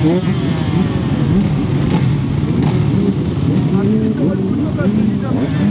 아니, 음.